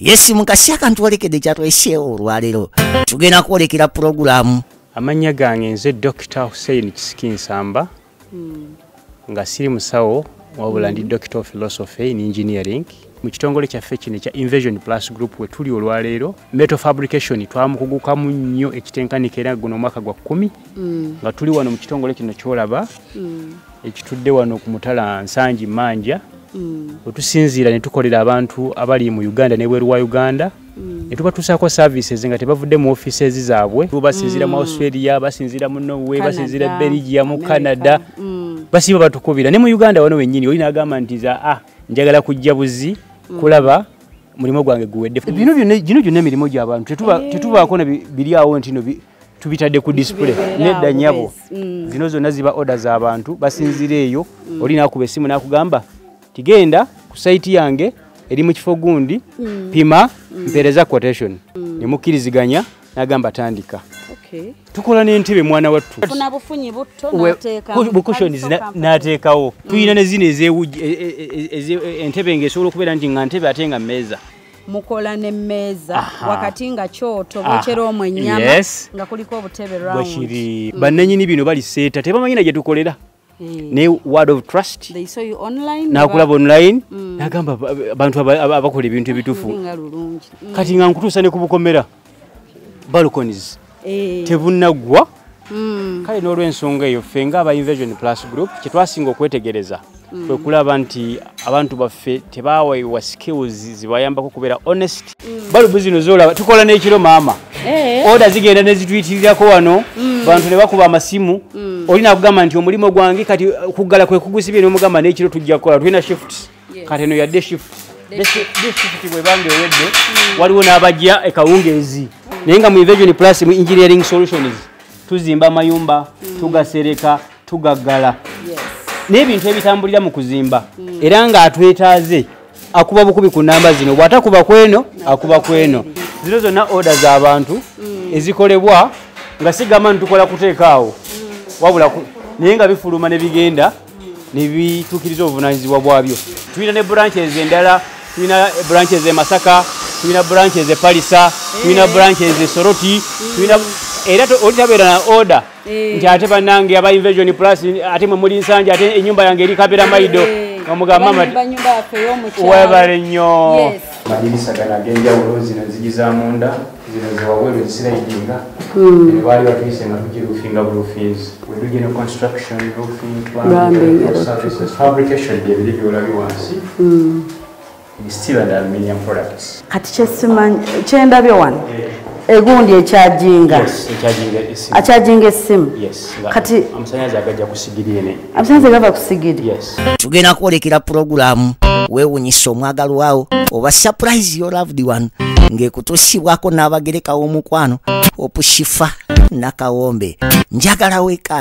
yesi mukasi akantu olekedde kyatweseewo olwaleero. Tugenda kwolekera pulogulaamu. Amannya gange nze dr hussein kisikinsamba nga siri musawo wabula ndi doctor of philosophy in engineering. Mu kitongole kyaffe kino ekya invasion plus group we tuli olwaleero metal fabrication twamukugukamu nnyo ekitenkanika era guno omwaka gwa kkumi nga tuli wano mu kitongole kino kyolaba. Ekitudde wano ku mutala nsangi manja wetusinziira ne tukolera abantu abali mu uganda nebweru wa uganda. Ne tubatuusaako services nga tebavudde mu offices zaabwe. Basinziira mu australia basinziira mu norway basinziira belgium mu canada. Basiba batukubira ne mu uganda wano wennyini oli nagamba nti za ah njagala kujja buzi kulaba mulimu gwange guwedde. Bino byonna gino gyonna emirimu gy'abantu tetuba- tetubaako na bi- biri awo nti no bi- tubitadde ku display. Nedda nyabo. Mm. zino zonna ziba oda z'abantu basinzira eyo oli nakuba esimu nakugamba tigenda ku sayiti yange eri mu kifo gundi pima mpeereza quotation. Nemukkiriziganya nagamba tandika. Okay. tukola n'entebe mwana wattu. Funa bufunyi butto We- n'ateeka ku- bu cushions na- n'ateekawo. Tulina ne zino ezewuj- e- e- e- entebe ng'esobola okubeera nti nga ntebe ate nga mmeeza. Mukola n'emmeeza wakati nga kyoto bokyera omwo ennyama Yes. nga kuliko obutebe bwekiri bannanyini bino baliseeta tebamanyina gye tukolera. Ne word of trust. They saw you online, nakulaba nga- online. Nagamba ba- abantu aba- aba- abakola ebintu ebituufu. Nga Mm. kati nga nkutuusa ne ku bukomera. Balconies. Eh. tebunaggwa Mm. kale n'olwensonga eyo ffe ngaaba invasion plus group kyetwasinga okwetegereza kwe kulaba nti abantu baffe tebaweebwa skills zibayambako kubera honest. Balubu zino zolaba tukola n'ekiro maama. Eh. oda zigenda nezituyitirirako wano bantu ne bakuba amasimu. Olina kugamba nti omulimu gwange kati kugala kwe kugusibye nomugamba n'ekiro tujja kukola tulina shift kati eno yadde shift. Ne shi- ne shift bwebanga ewedde waliwo n'abajja ekawungeezi naye nga mu invasion plus mu engineering solutions tuzimba amayumba tugasereka tugaggala. N'ebintu ebitambulira mu kuzimba. Era ng'atwetaaze akuba bukubi ku namba zino bw'atakuba kweno akuba kweno zino zonna oda z'abantu ezikolebwa nga sigamba nitukola kuteekaawo wabula ku- naye nga bifuluma ne bigenda ne bituukiriza obuvunanyizibwa bwabyo. Tulina ne branches endala tulina branches e masaka tulina branches e palisa tulina branches e soroti tulina era to- oli tabeera na order Eh. Nti ate bannange aba invasion plus ate mwe muli nsanja ate enyumba yange eri kabera maido Eh. omugamba mama Banyumba- nyumba yaffe ey'omukyalo. webale nnyo. Madirisa gano ag'enjawulo zino nzigi za munda zino ziwaweeru zisiraidinga baali batuyise nga tugirufinga burufinzi wedugye ne construction roofing services fabrication byebiri byolabi wansi. Steel and aluminium products. Kati kyendabye wano egundi ekyajinga. Akyajinga essimu Kati- amasanyalaze gava kusigiri tugenda kwolekera pulogulaamu. Weewunyisa omwagalwawo oba surprise your loved one ng'ekutuusibwako n'abagereka w'omukwano opushifa nakawombe. Njagala weekanya